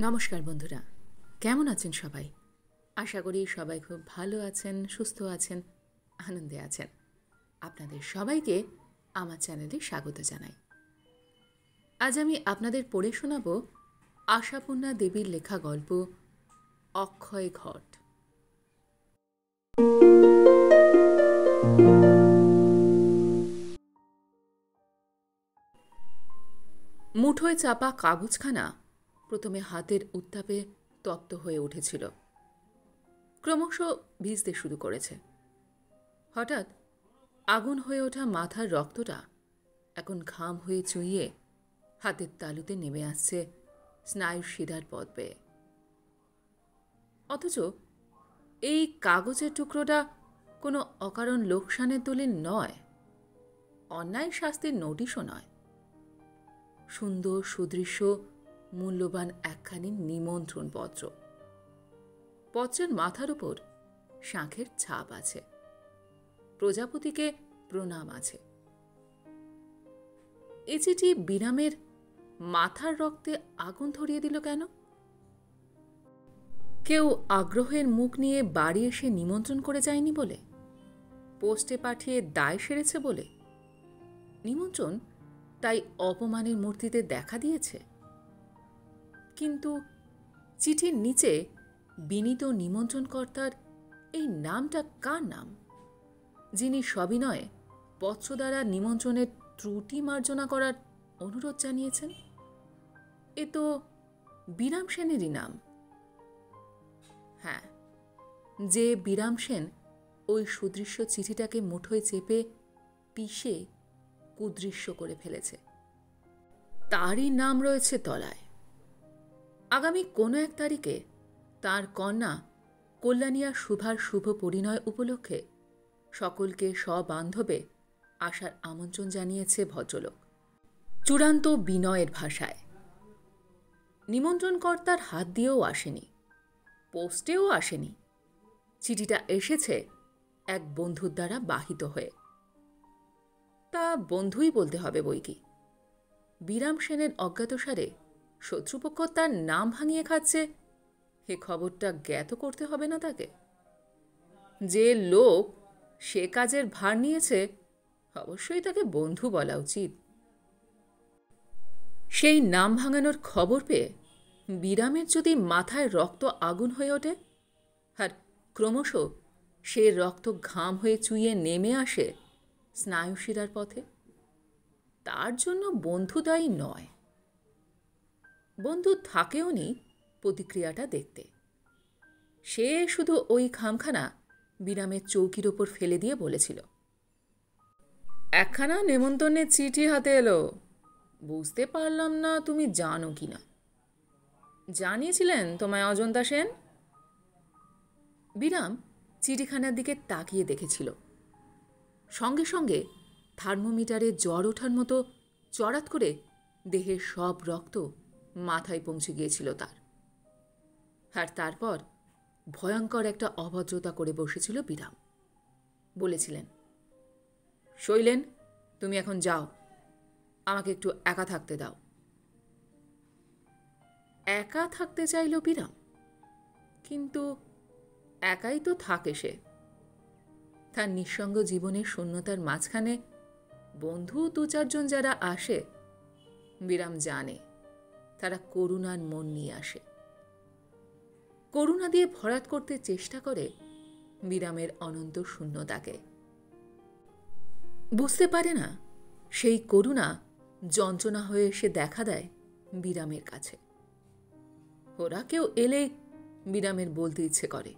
নমস্কার বন্ধুরা। কেমন আছেন সবাই? আশা করি সবাই খুব ভালো আছেন, সুস্থ আছেন, আনন্দে আছেন। আপনাদের সবাইকে আমার চ্যানেলে স্বাগত জানাই। আজ আমি আপনাদের পড়ে শোনাব আশাপূর্ণা দেবীর লেখা গল্প, অক্ষয় ঘট। মুঠোয় চাপা কাগজখানা প্রথমে হাতের উত্তাপে তপ্ত হয়ে উঠেছিল। ক্রমশ ভিজতে শুরু করেছে। হঠাৎ আগুন হয়ে ওঠা মাথার রক্তটা এখন ঘাম হয়ে চুইয়ে হাতের তালুতে নেমে আসছে স্নায়ুর শিরার পথ বেয়ে অথচ এই কাগজের টুকরোটা কোনো অকারণ লোকসানের দলিল নয়, অন্যায় শাস্তির নোটিশও নয়। সুন্দর, সুদৃশ্য মূল্যবান একখানি নিমন্ত্রণ পত্র পত্রের মাথার উপর শাঁখের ছাপ আছে। প্রজাপতিকে প্রণাম আছে। এ চিঠি বিরামের মাথার রক্তে আগুন ধরিয়ে দিল কেন? কেউ আগ্রহের মুখ নিয়ে বাড়ি এসে নিমন্ত্রণ করে যায়নি বলে? পোস্টে পাঠিয়ে দায় সেরেছে বলে? নিমন্ত্রণ তাই অপমানের মূর্তিতে দেখা দিয়েছে? কিন্তু চিঠির নিচে বিনীত নিমন্ত্রণকর্তার এই নামটা কার নাম? যিনি সবিনয়ে পত্র দ্বারা নিমন্ত্রণের ত্রুটি মার্জনা করার অনুরোধ জানিয়েছেন? এ তো বিরাম সেনেরই নাম। হ্যাঁ যে বিরাম সেন ওই সুদৃশ্য চিঠিটাকে মুঠোয় চেপে পিষে কুদৃশ্য করে ফেলেছে। তারই নাম রয়েছে তলায়। আগামী কোনো এক তারিখে তার কন্যা কল্যাণিয়া শুভার শুভ পরিণয় উপলক্ষে সকলকে সবান্ধবে আসার আমন্ত্রণ জানিয়েছে ভদ্রলোক। চূড়ান্ত বিনয়ের ভাষায়। নিমন্ত্রণকর্তার হাত দিয়েও আসেনি। পোস্টেও আসেনি। চিঠিটা এসেছে এক বন্ধুর দ্বারা বাহিত হয়ে। তা বন্ধুই বলতে হবে বই কি? বিরাম সেনের অজ্ঞাতসারে শত্রুপক্ষ তার নাম ভাঙিয়ে খাচ্ছে। এ খবরটা জ্ঞাত করতে হবে না তাকে। যে লোক সে কাজের ভার নিয়েছে, অবশ্যই তাকে বন্ধু বলা উচিত। সেই নাম ভাঙানোর খবর পেয়ে বিরামের যদি মাথায় রক্ত আগুন হয়ে ওঠে, আর ক্রমশ সে রক্ত ঘাম হয়ে চুইয়ে নেমে আসে স্নায়ুশিরার পথে, তার জন্য বন্ধু দায়ী নয়। বন্ধু থাকেও নি প্রতিক্রিয়াটা দেখতে। সে শুধু ওই খামখানা বিরামের চৌকির ওপর ফেলে দিয়ে বলেছিল। একখানা নেমন্তন্নের চিঠি হাতে এলো। বুঝতে পারলাম না তুমি জানো কি না। জানিয়েছিলেন তোমায় অজন্তা সেন? বিরাম চিঠিখানার দিকে তাকিয়ে দেখেছিল। সঙ্গে সঙ্গে থার্মোমিটারে জ্বর ওঠার মতো চড়াত করে দেহের সব রক্ত মাথায় পৌঁছে গিয়েছিল তার। আর তারপর ভয়ঙ্কর একটা অভদ্রতা করে বসেছিল বিরাম। বলেছিলেন, শৈলেন, তুমি এখন যাও। আমাকে একটু একা থাকতে দাও। একা থাকতে চাইল বিরাম? কিন্তু একাই তো থাকে সে। তার নিঃসঙ্গ জীবনের শূন্যতার মাঝখানে বন্ধু দু চারজন যারা আসে, বিরাম জানে। তারা করুণার মন নিয়ে আসে। করুণা দিয়ে ভরাট করতে চেষ্টা করে বিরামের অনন্ত শূন্যতাকে। বুঝতে পারে না, সেই করুণা যন্ত্রণা হয়ে এসে দেখা দেয় বিরামের কাছে। ওরা কেউ এলে বিরামের বলতে ইচ্ছে করে।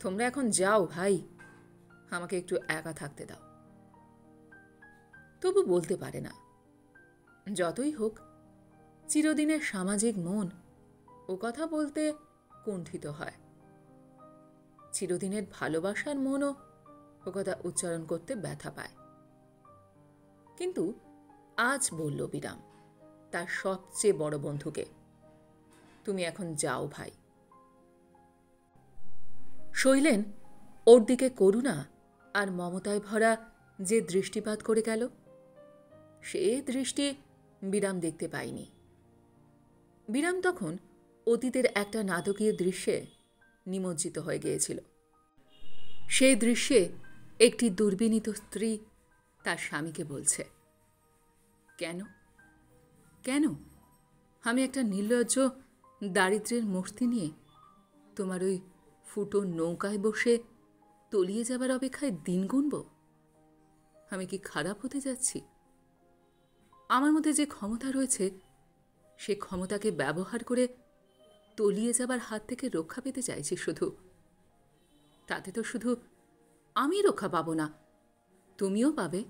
তোমরা এখন যাও ভাই, আমাকে একটু একা থাকতে দাও। তবু বলতে পারে না। যতই হোক চিরদিনের সামাজিক মন ও কথা বলতে কুণ্ঠিত হয়। চিরদিনের ভালোবাসার মনও ও কথা উচ্চারণ করতে ব্যথা পায়। কিন্তু আজ বলল বিরাম, তার সবচেয়ে বড় বন্ধুকে, তুমি এখন যাও ভাই। শৈলেন, ওর দিকে করুণা আর মমতায় ভরা যে দৃষ্টিপাত করে গেল, সে দৃষ্টি বিরাম দেখতে পায়নি বিরাম তখন অতীতের একটা নাটকীয় দৃশ্যে নিমজ্জিত হয়ে গিয়েছিল। সেই দৃশ্যে একটি দুর্বিনীত স্ত্রী তার স্বামীকে বলছে, কেন? কেন? আমি একটা নির্লজ্জ দারিদ্রের মূর্তি নিয়ে তোমার ওই ফুটো নৌকায় বসে তলিয়ে যাবার অপেক্ষায় দিন গুনব? আমি কি খারাপ হতে যাচ্ছি? আমার মধ্যে যে ক্ষমতা রয়েছে সে ক্ষমতাকে ব্যবহার করে তলিয়ে যাবার হাত থেকে রক্ষা পেতে চাইছি শুধু। তাতে তো শুধু আমি রক্ষা পাবো না, তুমিও পাবে।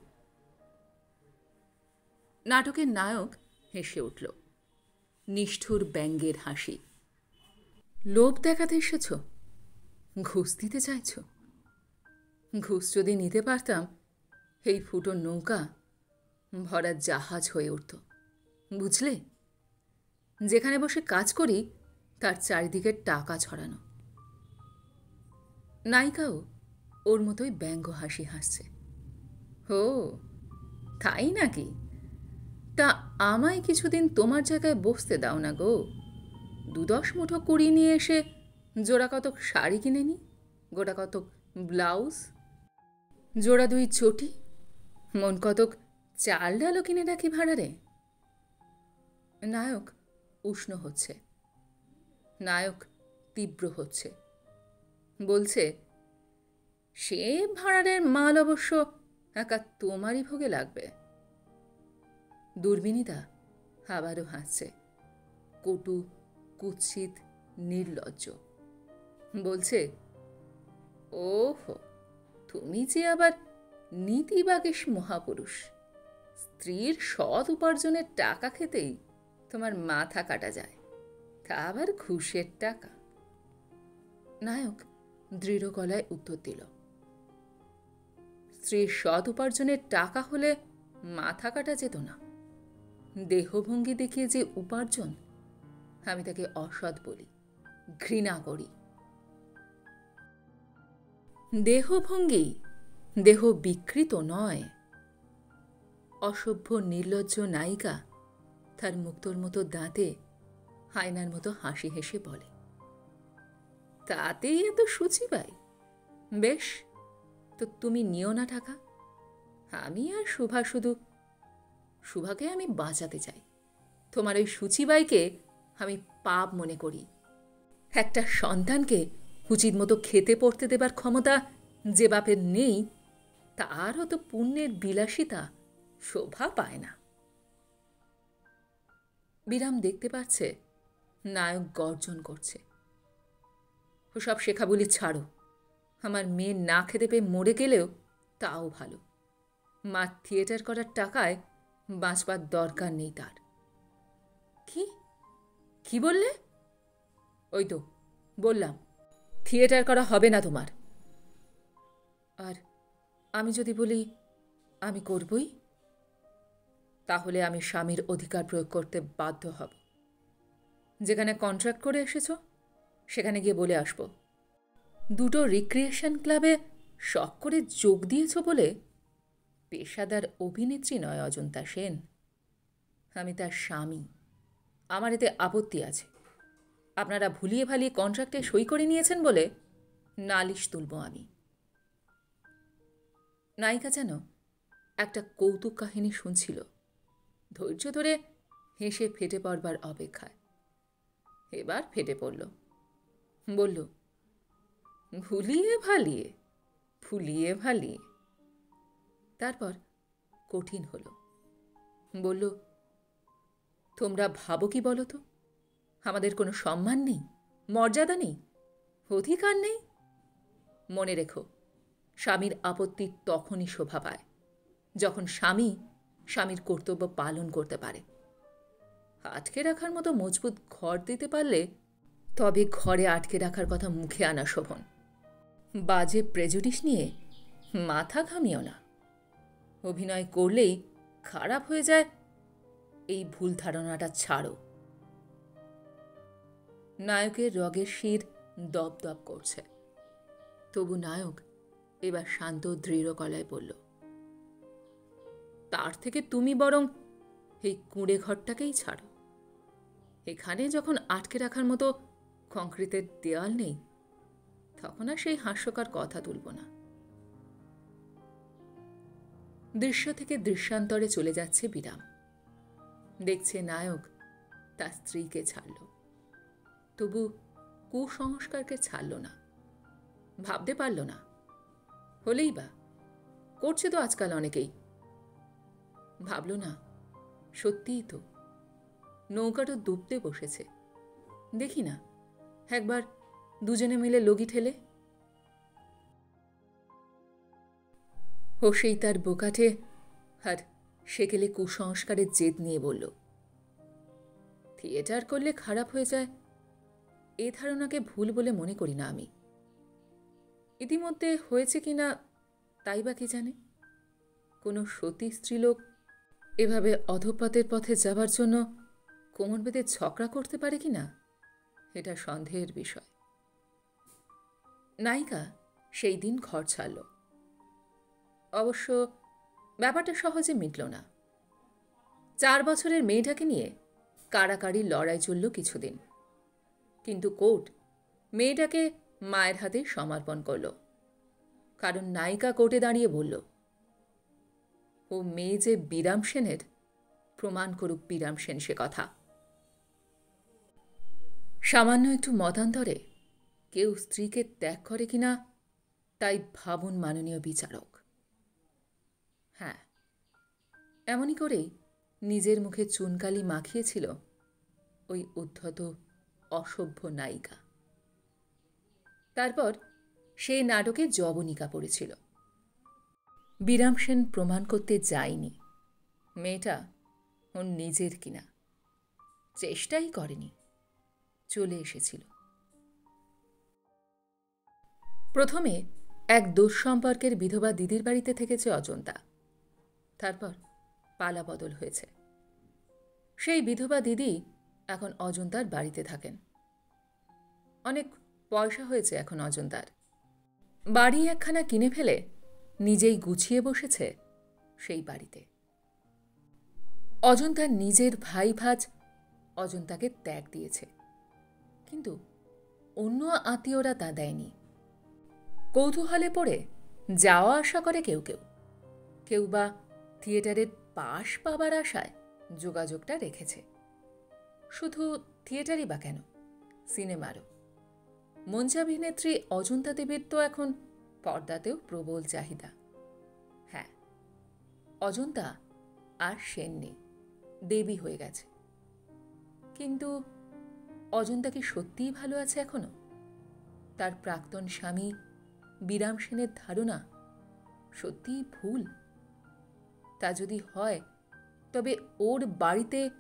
নাটকের নায়ক হেসে উঠল, নিষ্ঠুর ব্যঙ্গের হাসি। লোভ দেখাতে এসেছ? ঘুষ দিতে চাইছ? ঘুষ যদি নিতে পারতাম, এই ফুটো নৌকা ভরা জাহাজ হয়ে উঠত, বুঝলে? যেখানে বসে কাজ করি, তার চারিদিকে টাকা ছড়ানো। নায়িকাও ওর মতোই ব্যঙ্গ হাসি হাসছে। হো তাই নাকি? তা আমায় কিছুদিন তোমার জায়গায় বসতে দাও না গো। দু দশ মুঠো কুড়ি নিয়ে এসে জোড়া কতক শাড়ি কিনে নি, গোটা কতক ব্লাউজ, জোড়া দুই চটি, মন কতক চাল ডালও কিনে রাখি ভাড়ারে। নায়ক উষ্ণ হচ্ছে। নায়ক তীব্র হচ্ছে। বলছে, সে ভাড়ারের মাল অবশ্য একা তোমারই ভোগে লাগবে। দুর্বিনীতা আবারও হাসছে। কটু, কুৎসিত, নির্লজ্জ। বলছে, ওহো, তুমি যে আবার নীতিবাগেশ মহাপুরুষ। স্ত্রীর সৎ উপার্জনের টাকা খেতেই তোমার মাথা কাটা যায়। তা আবার ঘুষের টাকা। নায়ক দৃঢ় গলায় উত্তর দিল, স্ত্রীর সৎ উপার্জনের টাকা হলে মাথা কাটা যেত না। দেহভঙ্গি দেখিয়ে যে উপার্জন, আমি তাকে অসৎ বলি, ঘৃণা করি। দেহভঙ্গি দেহ বিকৃত নয়। অসভ্য নির্লজ্জ নায়িকা তার মুক্তর মতো দাঁতে হায়নার মতো হাসি হেসে বলে, তাতেই এত সুচি পাই বেশ, তো তুমি নিও না টাকা। আমি আর শুভা শুধু শুভাকে আমি বাঁচাতে চাই। তোমার ওই সুচিবাইকে আমি পাপ মনে করি। একটা সন্তানকে উচিত মতো খেতে পড়তে দেবার ক্ষমতা যে বাপের নেই তার হতো পুণ্যের বিলাসিতা শোভা পায় না। বিরাম দেখতে পাচ্ছে, নায়ক গর্জন করছে। ওসব শেখা বলি ছাড়ো, আমার মেয়ে না খেতে পেয়ে মরে গেলেও তাও ভালো। মা থিয়েটার করার টাকায় বাঁচবার দরকার নেই তার। কি? কি বললে? ওই তো, বললাম, থিয়েটার করা হবে না তোমার। আর আমি যদি বলি, আমি করবই? তাহলে আমি স্বামীর অধিকার প্রয়োগ করতে বাধ্য হব। যেখানে কন্ট্রাক্ট করে এসেছ, সেখানে গিয়ে বলে আসব। দুটো রিক্রিয়েশন ক্লাবে শখ করে যোগ দিয়েছ বলে পেশাদার অভিনেত্রী নয় অজন্তা সেন। আমি তার স্বামী। আমার এতে আপত্তি আছে। আপনারা ভুলিয়ে ভালিয়ে কন্ট্রাক্টে সই করে নিয়েছেন বলে নালিশ তুলব আমি। নায়িকা যেন একটা কৌতুক কাহিনী শুনছিল। ধৈর্য ধরে হেসে ফেটে পড়বার অপেক্ষায়। এবার ফেটে পড়ল। বলল ভুলিয়ে ভালিয়ে, ফুলিয়ে ভালিয়ে। তারপর কঠিন হল। বলল, তোমরা ভাবো কি বলো তো? আমাদের কোনো সম্মান নেই, মর্যাদা নেই, অধিকার নেই? মনে রেখো, স্বামীর আপত্তি তখনই শোভা পায়, যখন স্বামী স্বামীর কর্তব্য পালন করতে পারে। আটকে রাখার মতো মজবুত ঘর দিতে পারলে তবে ঘরে আটকে রাখার কথা মুখে আনা শোভন। বাজে প্রেজুডিস নিয়ে মাথা ঘামিও না। অভিনয় করলেই খারাপ হয়ে যায় এই ভুল ধারণাটা ছাড়ো। নায়কের রগের শির দপ দপ করছে। তবু নায়ক এবার শান্ত দৃঢ় গলায় বলল তার থেকে তুমি বরং এই কুঁড়ে ঘরটাকেই ছাড়ো। এখানে যখন আটকে রাখার মতো কংক্রিটের দেয়াল নেই, তখন আর সেই হাস্যকর কথা তুলব না। দৃশ্য থেকে দৃশ্যান্তরে চলে যাচ্ছে বিরাম। দেখছে নায়ক তার স্ত্রীকে ছাড়ল। তবু কুসংস্কারকে ছাড়ল না, ভাবতে পারল না। হলেই বা, করছে তো আজকাল অনেকেই। ভাবল না, সত্যিই তো। নৌকাটা ডুবতে বসেছে। দেখি না, একবার দুজনে মিলে লগি ঠেলে। ও সেই তার বোকাঠে আর সেকেলে কুসংস্কারের জেদ নিয়ে বলল, থিয়েটার করলে খারাপ হয়ে যায়, এ ধারণাকে ভুল বলে মনে করি না আমি। ইতিমধ্যে হয়েছে কি না তাই বা কি জানে? কোনো সতী স্ত্রীলোক এভাবে অধপাতের পথে যাবার জন্য কোমর বেঁধে ঝগড়া করতে পারে কি না? এটা সন্দেহের বিষয়। নায়িকা সেই দিন ঘর ছাড়ল। অবশ্য ব্যাপারটা সহজে মিটল না। চার বছরের মেয়েটাকে নিয়ে কারাকারি লড়াই চলল কিছুদিন। কিন্তু কোর্ট মেয়েটাকে মায়ের হাতে সমর্পণ করল। কারণ নায়িকা কোর্টে দাঁড়িয়ে বলল ও মেয়ে যে বিরাম সেনের, প্রমাণ করুক বিরাম সেন সে কথা। সামান্য একটু মতান্তরে কেউ স্ত্রীকে ত্যাগ করে কিনা তাই ভাবুন মাননীয় বিচারক। হ্যাঁ এমনই করেই নিজের মুখে চুনকালি মাখিয়েছিল ওই উদ্ধত, অসভ্য নায়িকা। তারপর সেই নাটকে জবনিকা পড়েছিল। বিরাম সেন প্রমাণ করতে যায়নি। মেয়েটা ওর নিজের কিনা। চেষ্টাই করেনি। চলে এসেছিল। প্রথমে এক দুঃসম্পর্কের বিধবা দিদির বাড়িতে থেকেছে অজন্তা। তারপর পালা বদল হয়েছে। সেই বিধবা দিদি এখন অজন্তার বাড়িতে থাকেন। অনেক পয়সা হয়েছে এখন অজন্তার। বাড়ি একখানা কিনে ফেলে নিজেই গুছিয়ে বসেছে সেই বাড়িতে। অজন্তার নিজের ভাই ভাজ অজন্তাকে ত্যাগ দিয়েছে। কিন্তু অন্য আত্মীয়রা তা দেয়নি। কৌতূহলে পড়ে যাওয়া আসা করে কেউ কেউ। কেউ বা থিয়েটারের পাশ পাবার আশায় যোগাযোগটা রেখেছে। শুধু থিয়েটারই বা কেন, সিনেমারও। মঞ্চাভিনেত্রী অজন্তা দেবীর তো এখন পর্দাতেও প্রবল চাহিদা। হ্যাঁ অজন্তা আর সেন নেই, দেবী হয়ে গেছে। কিন্তু অজন্তা কি সত্যিই ভালো আছে এখনও? তার প্রাক্তন স্বামী বিরাম সেনের ধারণা সত্যিই ভুল? তা যদি হয়, তবে ওর বাড়িতে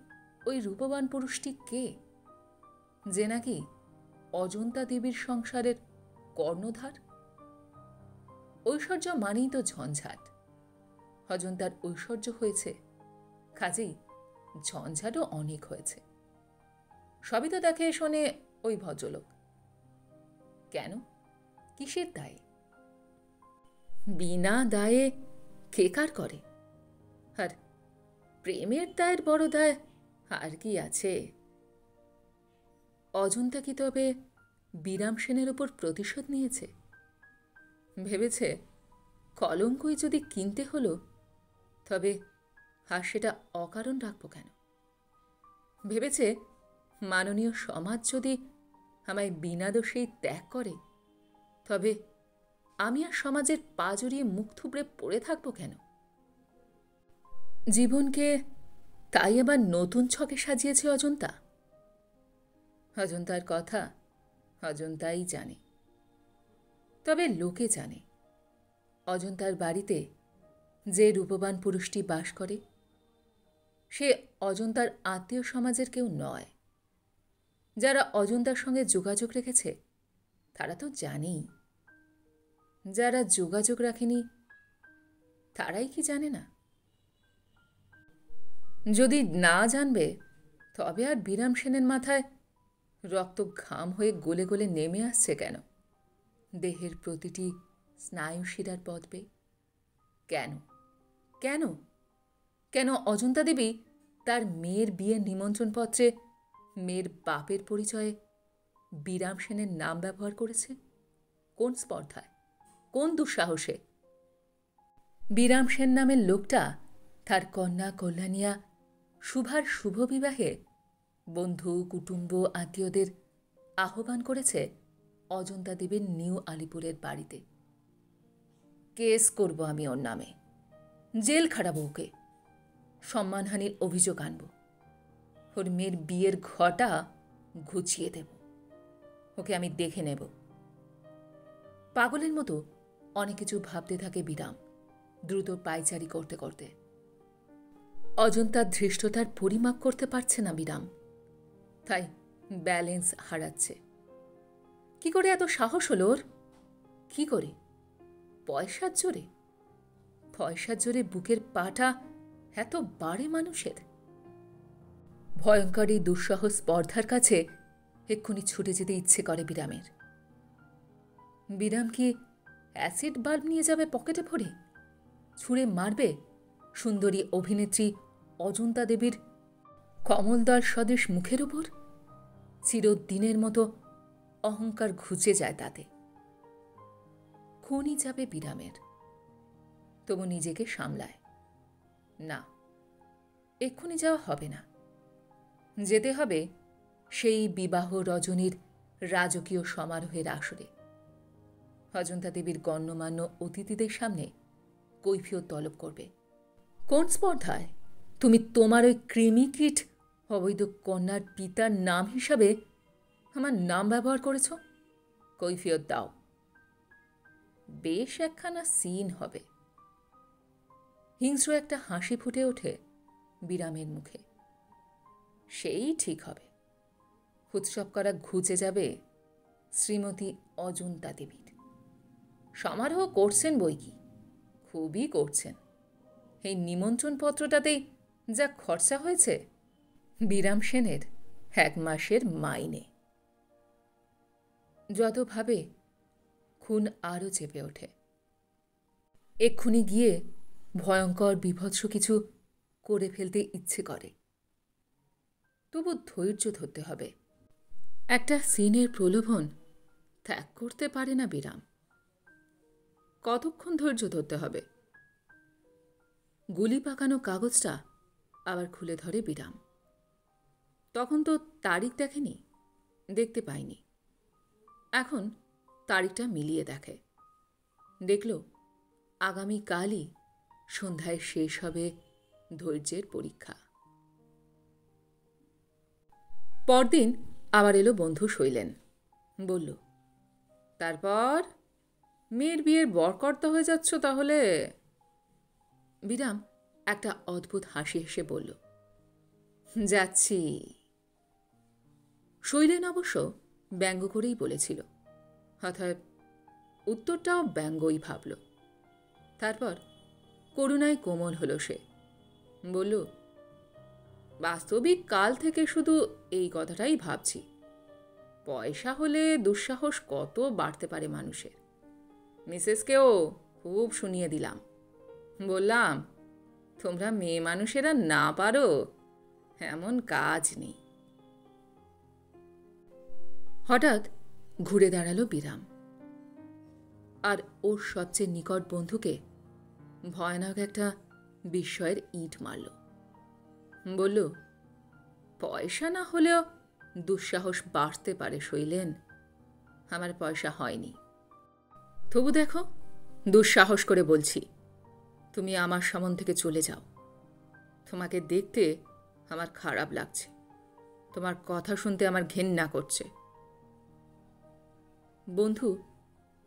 ওই রূপবান পুরুষটি কে? যে নাকি অজন্তা দেবীর সংসারের কর্ণধার? ঐশ্বর্য মানেই তো ঝঞ্ঝাট। অজন্তার ঐশ্বর্য হয়েছে। কাজেই ঝঞ্ঝাটও অনেক হয়েছে। সবই তো দেখে শোনে ওই ভদ্রলোক। কেন? কিসের দায়ে? বিনা দায়ে কে কার করে? আর প্রেমের দায়ের বড় দায় আর কি আছে? অজন্তা কি তবে বিরাম সেনের ওপর প্রতিশোধ নিয়েছে? ভেবেছে কলঙ্কই যদি কিনতে হলো, তবে আর সেটা অকারণ রাখব কেন? ভেবেছে মাননীয় সমাজ যদি আমায় বিনা দোষেই ত্যাগ করে, তবে আমি আর সমাজের পা জড়িয়ে মুখ থুবড়ে পড়ে থাকব কেন? জীবনকে তাই আবার নতুন ছকে সাজিয়েছে অজন্তা? অজন্তার কথা অজন্তাই জানে। তবে লোকে জানে। অজন্তার বাড়িতে যে রূপবান পুরুষটি বাস করে, সে অজন্তার আত্মীয় সমাজের কেউ নয়। যারা অজন্তার সঙ্গে যোগাযোগ রেখেছে, তারা তো জানেই। যারা যোগাযোগ রাখেনি, তারাই কি জানে না? যদি না জানবে, তবে আর বিরাম সেনের মাথায় রক্ত ঘাম হয়ে গলে গলে নেমে আসছে কেন? দেহের প্রতিটি স্নায়ু শিরার পদবে কেন? কেন? কেন অজন্তা দেবী তার মেয়ের বিয়ের নিমন্ত্রণপত্রে মেয়ের বাপের পরিচয়ে বিরাম সেনের নাম ব্যবহার করেছে? কোন স্পর্ধায়? কোন দুঃসাহসে? বিরাম সেন নামের লোকটা তার কন্যা কল্যাণিয়া শুভার শুভ বিবাহে বন্ধু, কুটুম্ব, আত্মীয়দের আহ্বান করেছে অজন্তা দেবীর নিউ আলিপুরের বাড়িতে। কেস করব আমি ওর নামে। জেল খাটাবো ওকে। সম্মানহানির অভিযোগ আনব। ওর মেয়ের বিয়ের ঘটা ঘুচিয়ে দেব। ওকে আমি দেখে নেব। পাগলের মতো অনেক কিছু ভাবতে থাকে বিরাম, দ্রুত পায়চারি করতে করতে। অজন্তার ধৃষ্টতার পরিমাপ করতে পারছে না বিরাম। তাই ব্যালেন্স হারাচ্ছে। কি করে এত সাহস হলো ওর? কি করে? পয়সার জোরে? পয়সার জোরে বুকের পাটা এত বাড়ে মানুষের? ভয়ঙ্কর এই দুঃসহ স্পর্ধার কাছে এক্ষুনি ছুটে যেতে ইচ্ছে করে বিরামের। বিরাম কি অ্যাসিড বাল্ব নিয়ে যাবে পকেটে ভরে? ছুঁড়ে মারবে সুন্দরী অভিনেত্রী অজন্তা দেবীর কমলদল স্বদেশ মুখের ওপর চিরদিনের মতো অহংকার ঘুচে যায় তাতে। খুনই যাবে বিরামের। তবু নিজেকে সামলায়। না, এক্ষুনি যাওয়া হবে না। যেতে হবে সেই বিবাহ রজনীর রাজকীয় সমারোহের আসরে। অজন্তা দেবীর গণ্যমান্য অতিথিদের সামনে কৈফিয়ত তলব করবে। কোন স্পর্ধায়? তুমি তোমার ওই ক্রিমি কিট অবৈধ কন্যার পিতার নাম হিসাবে আমার নাম ব্যবহার করেছ? কৈফিয়ত দাও। বেশ একখানা সিন হবে। হিংস্র একটা হাসি ফুটে ওঠে বিরামের মুখে। সেই ঠিক হবে। উৎসব করা ঘুচে যাবে শ্রীমতী অজন্তা দেবীর। সমারোহ করছেন বই কি? খুবই করছেন। এই নিমন্ত্রণ পত্রটাতেই যা খরচা হয়েছে, বিরাম সেনের এক মাসের মাইনে। যত ভাবে খুন আরও চেপে ওঠে। এক্ষুনি গিয়ে ভয়ঙ্কর, বিভৎস কিছু করে ফেলতে ইচ্ছে করে। তবু ধৈর্য ধরতে হবে। একটা সিনের প্রলোভন ত্যাগ করতে পারে না বিরাম। কতক্ষণ ধৈর্য ধরতে হবে? গুলি পাকানো কাগজটা আবার খুলে ধরে বিরাম। তখন তো তারিখ দেখেনি, দেখতে পাইনি। এখন তারিখটা মিলিয়ে দেখে। দেখল আগামীকালই সন্ধ্যায় শেষ হবে ধৈর্যের পরীক্ষা। পরদিন আবার এলো বন্ধু শৈলেন। বলল, তারপর? মেয়ের বিয়ের বরকর্তা হয়ে যাচ্ছ তাহলে? বিরাম একটা অদ্ভুত হাসি হেসে বলল, যাচ্ছি। শৈলেন অবশ্য ব্যঙ্গ করেই বলেছিল। অর্থাৎ উত্তরটাও ব্যঙ্গই ভাবল। তারপর করুণায় কোমল হলো সে। বলল, বাস্তবিক কাল থেকে শুধু এই কথাটাই ভাবছি। পয়সা হলে দুঃসাহস কত বাড়তে পারে মানুষের। মিসেসকেও খুব শুনিয়ে দিলাম। বললাম, তোমরা মেয়ে মানুষেরা না পারো, এমন কাজ নেই। হঠাৎ ঘুরে দাঁড়াল বিরাম। আর ওর সবচেয়ে নিকট বন্ধুকে ভয়ানক একটা বিস্ময়ের ইট মারল। বলল, পয়সা না হলেও দুঃসাহস বাড়তে পারে শৈলেন আমার পয়সা হয়নি। তবু দেখো, দুঃসাহস করে বলছি, তুমি আমার সমন থেকে চলে যাও। তোমাকে দেখতে আমার খারাপ লাগছে। তোমার কথা শুনতে আমার ঘেন্না করছে। বন্ধু,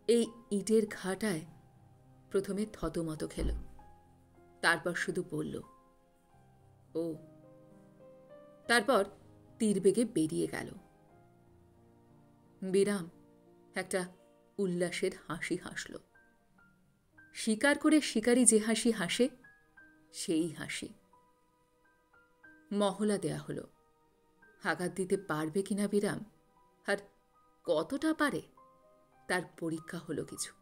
এই ইটের ঘাটায় প্রথমে থতমত খেল, তারপর শুধু বলল, ও। তারপর তীর বেগে বেরিয়ে গেল। বিরাম, একটা উল্লাসের হাসি হাসল। শিকার করে শিকারী যে হাসি হাসে, সেই হাসি। মহলা দেয়া হলো, আঘাত দিতে পারবে কিনা বিরাম, আর কতটা পারে? তার পরীক্ষা হলো কিছু।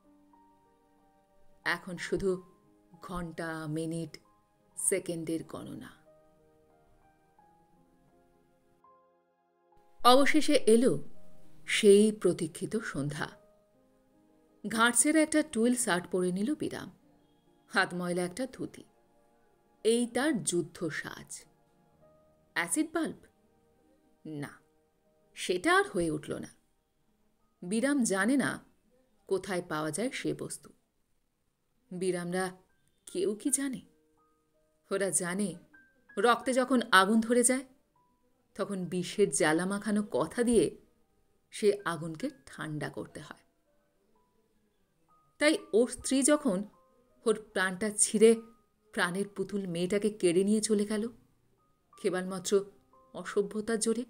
এখন শুধু ঘণ্টা, মিনিট, সেকেন্ডের গণনা। অবশেষে এলো সেই প্রতীক্ষিত সন্ধ্যা। ঘাটছের একটা টুইল শার্ট পরে নিল বিরাম। হাত ময়লা একটা ধুতি। এই তার যুদ্ধ সাজ। Acid bulb? না, সেটা আর হয়ে উঠল না। বিরাম জানে না কোথায় পাওয়া যায় সে বস্তু। বিরামরা কেউ কি জানে? ওরা জানে রক্তে যখন আগুন ধরে যায়, তখন বিষের জ্বালা মাখানো কথা দিয়ে সে আগুনকে ঠান্ডা করতে হয়। তাই ওর স্ত্রী যখন ওর প্রাণটা ছিঁড়ে প্রাণের পুতুল মেয়েটাকে কেড়ে নিয়ে চলে গেল, কেবলমাত্র অসভ্যতার জোরে,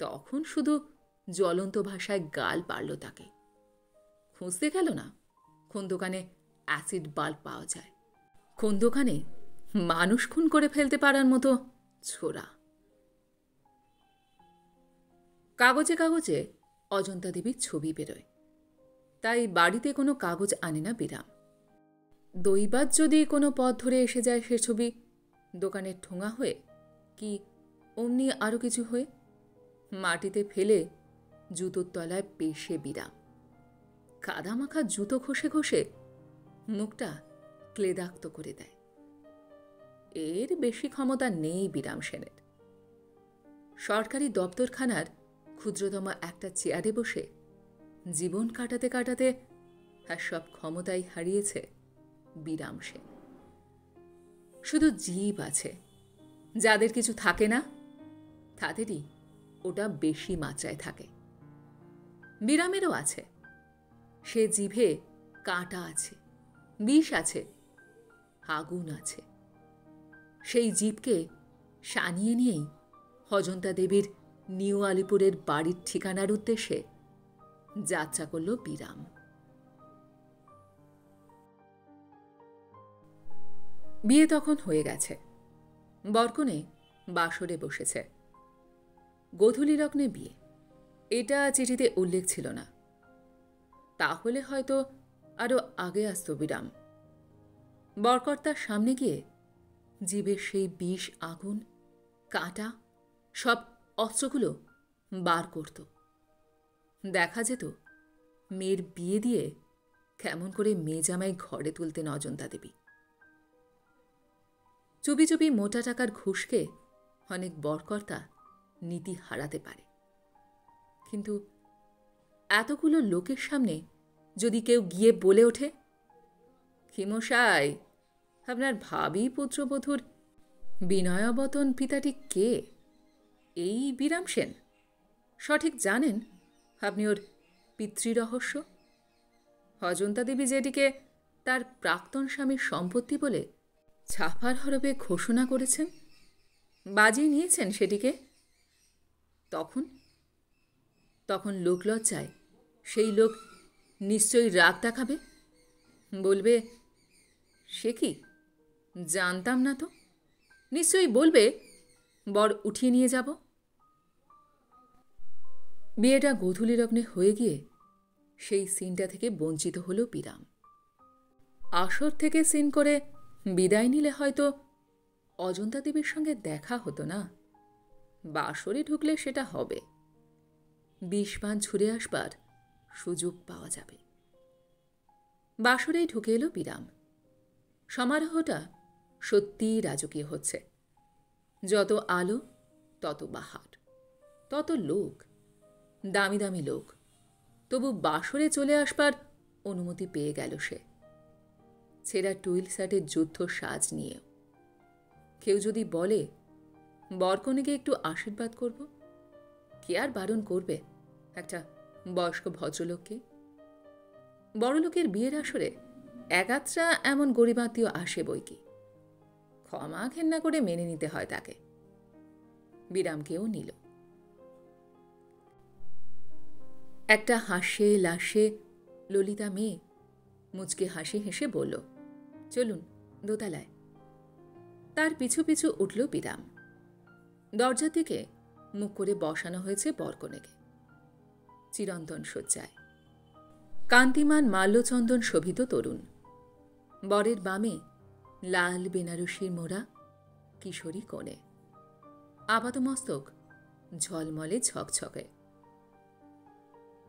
তখন শুধু জ্বলন্ত ভাষায় গাল পারল তাকে। খুঁজতে গেল না। কোন দোকানে অ্যাসিড বাল্ব পাওয়া যায়। কোন দোকানে মানুষ খুন করে ফেলতে পারার মতো ছোড়া। কাগজে কাগজে অজন্তা দেবীর ছবি বেরোয়। তাই বাড়িতে কোনো কাগজ আনে না বিরাম। দৈবাত যদি কোনো পথ ধরে এসে যায় সে ছবি দোকানের ঠোঙা হয়ে, কি অমনি আরও কিছু হয়ে? মাটিতে ফেলে জুতোর তলায় পেশে বিরাম কাদা মাখা জুতো ঘষে ঘষে মুখটা ক্লেদাক্ত করে দেয়। এর বেশি ক্ষমতা নেই বিরাম সেনের। সরকারি দপ্তরখানার ক্ষুদ্রতম একটা চেয়ারে বসে জীবন কাটাতে কাটাতে আর সব ক্ষমতাই হারিয়েছে বিরাম সেন। শুধু জীব আছে, যাদের কিছু থাকে না, তাদেরই ওটা বেশি মাত্রায় থাকে। বিরামেরও আছে। সে জিভে কাঁটা আছে, বিষ আছে, আগুন আছে। সেই জীবকে সানিয়ে নিয়েই হজন্তা দেবীর নিউ আলিপুরের বাড়ির ঠিকানার উদ্দেশ্যে যাত্রা করল বিরাম। বিয়ে তখন হয়ে গেছে। বরকনে বাসরে বসেছে। গোধূলি লগ্নে বিয়ে। এটা চিঠিতে উল্লেখ ছিল না। তাহলে হয়তো আরও আগে আসত বিরাম। বরকর্তার সামনে গিয়ে জীবের সেই বিষ, আগুন, কাঁটা, সব অস্ত্রগুলো বার করত। দেখা যেত মেয়ের বিয়ে দিয়ে কেমন করে মেয়ে জামাই ঘরে তুলতে অজন্তা দেবী চুপি চুপি মোটা টাকার ঘুষকে অনেক বরকর্তা নীতি হারাতে পারে। কিন্তু এতগুলো লোকের সামনে যদি কেউ গিয়ে বলে ওঠে হিমশাই আপনার ভাবি পুত্রবধূর বিনয়াবতন পিতাটি কে? এই বিরাম সেন। সঠিক জানেন আপনি ওর পিতৃরহস্য? অজন্তা দেবী যেটিকে তার প্রাক্তন স্বামীর সম্পত্তি বলে ছাপার হরবে ঘোষণা করেছেন, বাজিয়ে নিয়েছেন সেটিকে? তখন তখন লোকলজ্জায় সেই লোক নিশ্চয়ই রাগ দেখাবে? বলবে, সে কি? জানতাম না তো। নিশ্চয়ই বলবে, বর উঠিয়ে নিয়ে যাব। বিয়েটা গধূলি লগ্নে হয়ে গিয়ে সেই সিনটা থেকে বঞ্চিত হল বিরাম। আসর থেকে সিন করে বিদায় নিলে হয়তো অজন্তা দেবীর সঙ্গে দেখা হতো না। বাসরে ঢুকলে সেটা হবে। বিষপান ছুড়ে আসবার সুযোগ পাওয়া যাবে। বাসরেই ঢুকে এলো বিরাম। সমারোহটা সত্যিই রাজকীয় হচ্ছে। যত আলো, তত বাহার, তত লোক, দামি দামি লোক। তবু বাসরে চলে আসবার অনুমতি পেয়ে গেল সে। ছেঁড়া টুইল শার্টের যুদ্ধ সাজ নিয়েও কেউ যদি বলে, বরকনেকে একটু আশীর্বাদ করব? কে আর বারণ করবে? একটা বয়স্ক ভদ্রলোককে? বড়লোকের বিয়ের আসরে একাত্রা এমন গরিবাত্মীয় আসে বই কি? ক্ষমা ঘেন্না করে মেনে নিতে হয় তাকে। বিরামকেও নিল। একটা হাসে লাশে ললিতা মেয়ে মুচকে হাসি হেসে বলল, চলুন দোতলায়। তার পিছু পিছু উঠল বিরাম। দরজার দিকে মুখ করে বসানো হয়েছে বরকনেকে। চিরন্তন শয্যায়। কান্তিমান মাল্যচন্দন শোভিত তরুণ। বরের বামে লাল বেনারসির মোড়া কিশোরী কোণে। আপাতমস্তক ঝলমলে ঝকঝকে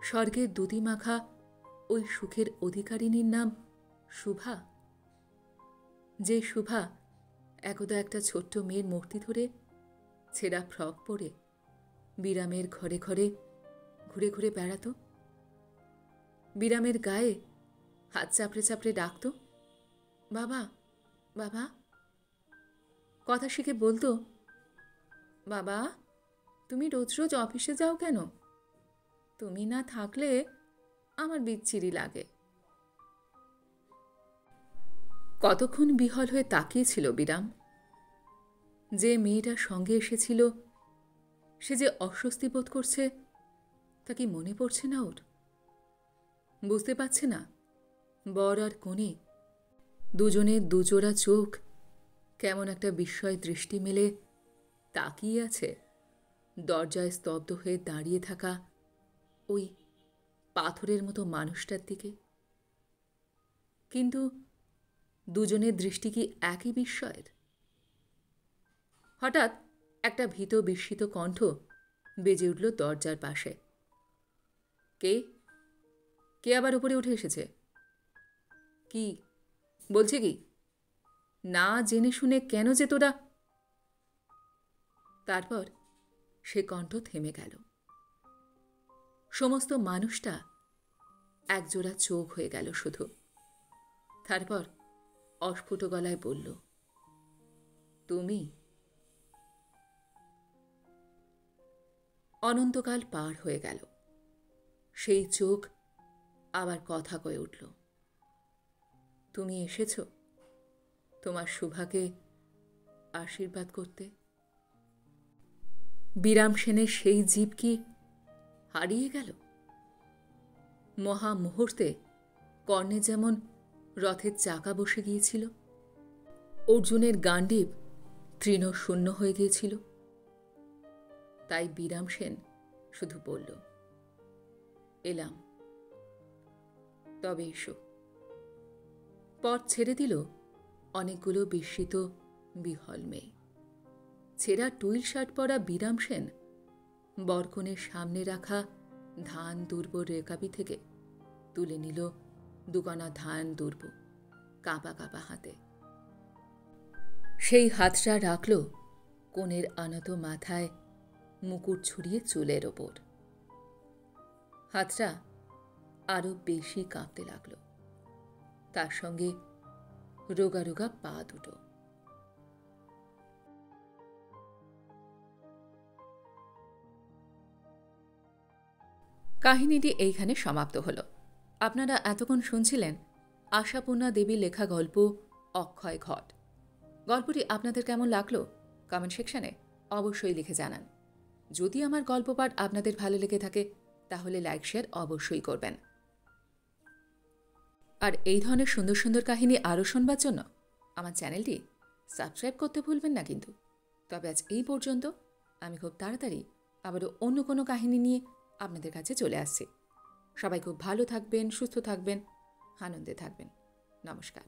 স্বর্গের দুধি মাখা ওই সুখের অধিকারিণীর নাম শুভা যে শুভা একদা একটা ছোট্ট মেয়ের মূর্তি ধরে ছেঁড়া ফ্রক পরে বিরামের ঘরে ঘরে, ঘুরে ঘুরে বেড়াত। বিরামের গায়ে হাত চাপড়ে চাপড়ে ডাকত, বাবা বাবা। কথা শিখে বলতো, বাবা, তুমি রোজ রোজ অফিসে যাও কেন? তুমি না থাকলে আমার বিচ্ছিরি লাগে। কতক্ষণ বিহল হয়ে তাকিয়েছিল বিরাম। যে মেয়েটার সঙ্গে এসেছিল সে যে অস্বস্তি বোধ করছে, তা কি মনে পড়ছে না ওর? বুঝতে পারছে না। বর আর কোণে দুজনের দুজোড়া চোখ, কেমন একটা বিস্ময় দৃষ্টি মেলে, তাকিয়ে আছে। দরজায় স্তব্ধ হয়ে দাঁড়িয়ে থাকা ওই পাথরের মতো মানুষটার দিকে। কিন্তু দুজনের দৃষ্টি কি একই বিস্ময়ের? হঠাৎ একটা ভীত বিস্মিত কণ্ঠ বেজে উঠল দরজার পাশে। কে? কে আবার উপরে উঠে এসেছে? কি? বলছে কি? না জেনে শুনে কেন যে তোরা? তারপর সে কণ্ঠ থেমে গেল। সমস্ত মানুষটা একজোড়া চোখ হয়ে গেল শুধু। তারপর অস্ফুট গলায় বলল, তুমি অনন্তকাল পার হয়ে গেল। সেই চোখ আবার কথা কয়ে উঠল, তুমি এসেছ? তোমার শুভাকে আশীর্বাদ করতে? বিরাম সেনের সেই জীব কি হারিয়ে গেল? মহা মুহূর্তে কর্ণে যেমন রথের চাকা বসে গিয়েছিল, অর্জুনের গান্ডীব তৃণ শূন্য হয়ে গিয়েছিল। তাই বিরাম সেন শুধু বলল, এলাম। তবে এসো। পথ ছেড়ে দিল অনেকগুলো বিস্মিত বিহল মেয়ে। ছেঁড়া টুইল শার্ট পরা বিরাম সেন বরকনের সামনে রাখা ধান দুর্ব রেকাবি থেকে তুলে নিল দুকণা ধান দুর্ব কাঁপা কাঁপা হাতে। সেই হাতটা রাখল কোণের আনত মাথায় মুকুট ছুড়িয়ে চুলের ওপর। হাতটা আরও বেশি কাঁপতে লাগল। তার সঙ্গে রোগা রোগা পা দুটো। কাহিনীটি এইখানে সমাপ্ত হলো। আপনারা এতক্ষণ শুনছিলেন আশাপূর্ণা দেবী লেখা গল্প অক্ষয় ঘট। গল্পটি আপনাদের কেমন লাগল? কমেন্ট সেকশনে অবশ্যই লিখে জানান। যদি আমার গল্প পাঠ আপনাদের ভালো লেগে থাকে, তাহলে লাইক, শেয়ার অবশ্যই করবেন। আর এই ধরনের সুন্দর সুন্দর কাহিনী আরও শোনবার জন্য আমার চ্যানেলটি সাবস্ক্রাইব করতে ভুলবেন না কিন্তু। তবে আজ এই পর্যন্ত আমি খুব তাড়াতাড়ি আবারও অন্য কোনো কাহিনী নিয়ে আপনাদের কাছে চলে আসছি। সবাই খুব ভালো থাকবেন, সুস্থ থাকবেন, আনন্দে থাকবেন। নমস্কার।